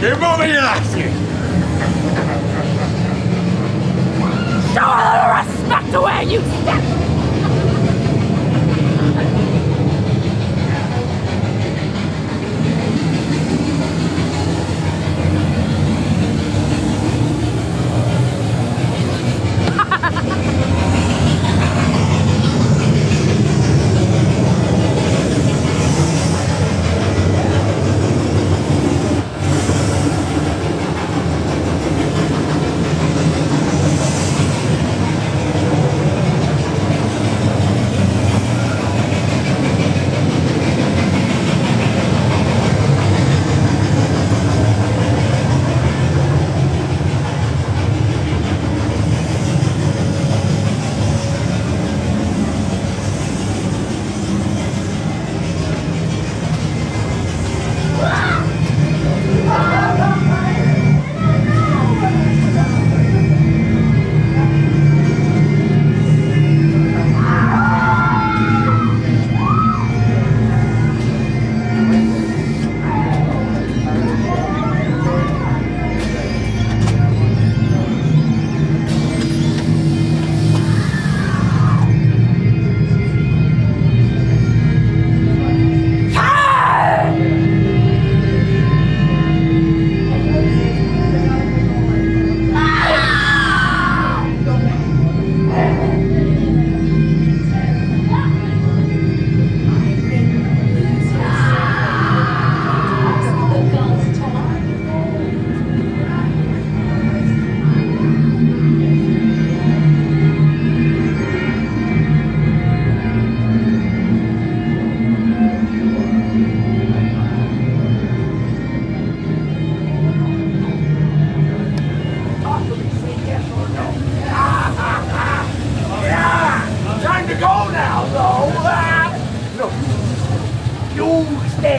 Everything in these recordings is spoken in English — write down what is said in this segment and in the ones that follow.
Keep moving your legs. Show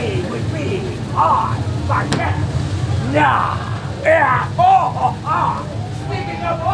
stay with me. On my neck. Nah. Yeah. Oh, oh, oh. Speaking of